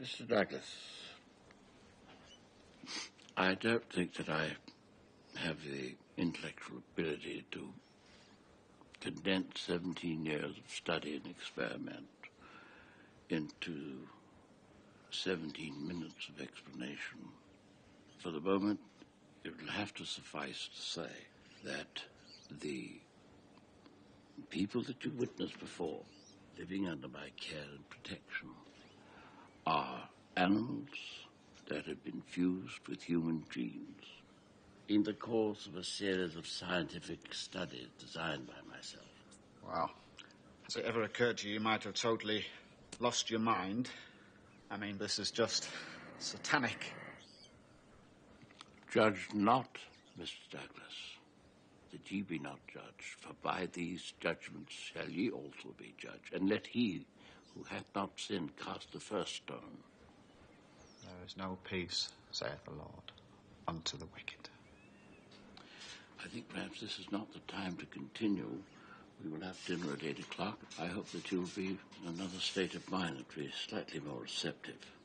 Mr. Douglas, I don't think that I have the intellectual ability to condense 17 years of study and experiment into 17 minutes of explanation. For the moment, it will have to suffice to say that the people that you witnessed before, living under my care and protection, are animals that have been fused with human genes in the course of a series of scientific studies designed by myself. Wow. Has it ever occurred to you you might have totally lost your mind? I mean, this is just satanic. Judge not, Mr. Douglas, that ye be not judged, for by these judgments shall ye also be judged. And let he who hath not sinned cast the first stone. There is no peace, saith the Lord, unto the wicked. I think perhaps this is not the time to continue. We will have dinner at eight o'clock. I hope that you'll be in another state of mind that will be slightly more receptive.